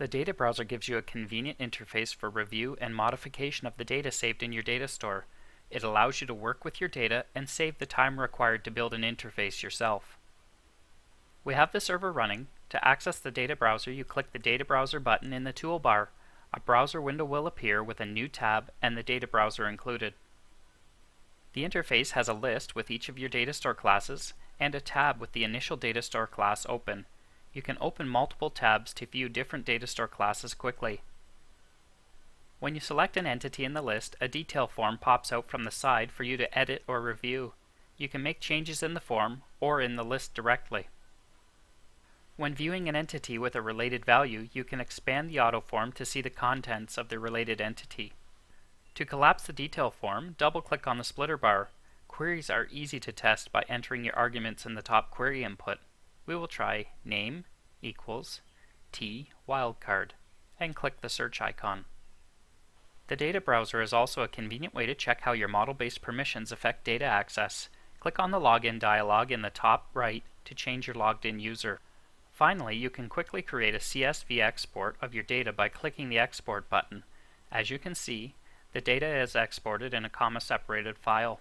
The data browser gives you a convenient interface for review and modification of the data saved in your data store. It allows you to work with your data and save the time required to build an interface yourself. We have the server running. To access the data browser, you click the data browser button in the toolbar. A browser window will appear with a new tab and the data browser included. The interface has a list with each of your data store classes and a tab with the initial data store class open. You can open multiple tabs to view different data store classes quickly. When you select an entity in the list, a detail form pops out from the side for you to edit or review. You can make changes in the form or in the list directly. When viewing an entity with a related value, you can expand the auto form to see the contents of the related entity. To collapse the detail form, double-click on the splitter bar. Queries are easy to test by entering your arguments in the top query input. We will try name equals t wildcard and click the search icon. The data browser is also a convenient way to check how your model-based permissions affect data access. Click on the login dialog in the top right to change your logged in user. Finally, you can quickly create a CSV export of your data by clicking the Export button. As you can see, the data is exported in a comma-separated file.